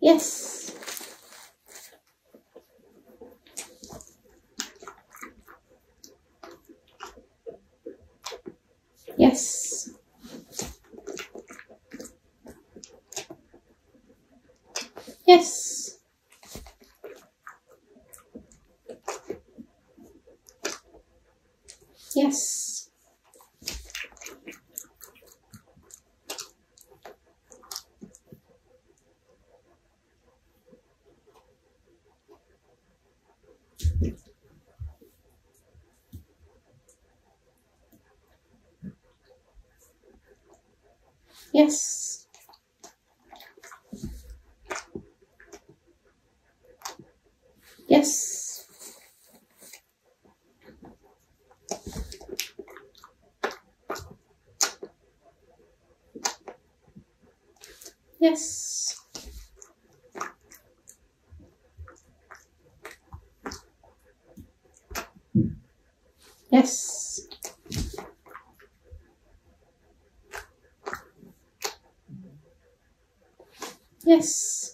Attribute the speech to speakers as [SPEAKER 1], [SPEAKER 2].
[SPEAKER 1] Yes. Yes. Yes. Yes. Yes. Yes. Yes. Yes. Yes.